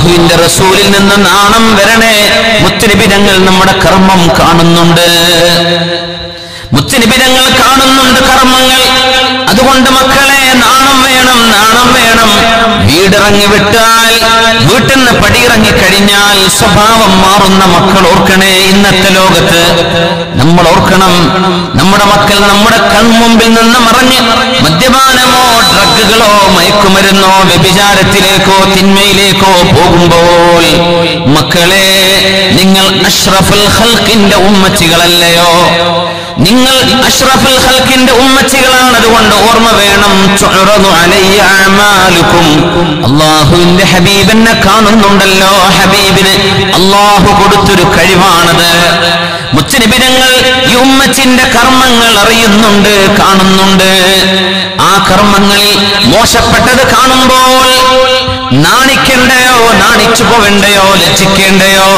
അള്ളാഹുവിന്റെ റസൂലിൽ നിന്ന് നാണം വരണേ. മുത്തനിബിനങ്ങൾ നമ്മുടെ കർമ്മം കാണുന്നുണ്ട്. മുത്തനിബിനങ്ങൾ കാണുന്നുണ്ട് കർമ്മങ്ങൾ. അതുകൊണ്ട് മക്കളെ നാണം വേണം നാണം വേണം. വീടിറങ്ങി വിട്ടാൽ വീട്ടിൽ നിന്ന് പടിയിറങ്ങി കഴിഞ്ഞാൽ സ്വഭാവം മാറുന്ന മക്കൾ ഓർക്കണേ ഇന്നത്തെ ലോകത്ത്. നമ്മൾ ഓർക്കണം നമ്മുടെ മക്കൾ നമ്മുടെ കൺമുമ്പിൽ നിന്ന് മറഞ്ഞ് ഡ്രഗുകളോ മയക്കുമരുന്നോ വ്യഭിചാരത്തിലേക്കോ തിന്മയിലേക്കോ പോകുമ്പോൾ മക്കളെ നിങ്ങൾ അഷ്റഫുൽ ഹൽക്കിന്റെ ഉമ്മച്ചികളല്ലയോ? നിങ്ങൾ അഷ്റഫുൽ ഹൽക്കിന്റെ ഉമ്മച്ചികളാണ് ഓർമ്മ വേണം. അള്ളാഹുവിന്റെ ഹബീബിനെ കാണുന്നുണ്ടല്ലോ. ഹബീബിന് അള്ളാഹു കൊടുത്തൊരു കഴിവാണത്. മുച്ചനിബിനങ്ങൾ ഈ ഉമ്മച്ചിന്റെ കർമ്മങ്ങൾ അറിയുന്നുണ്ട് കാണുന്നുണ്ട്. കർമ്മങ്ങളിൽ മോശപ്പെട്ടത് കാണുമ്പോൾ നാണിക്കണ്ടയോ നാണിച്ചു പോവണ്ടയോ ലജ്ജിക്കേണ്ടയോ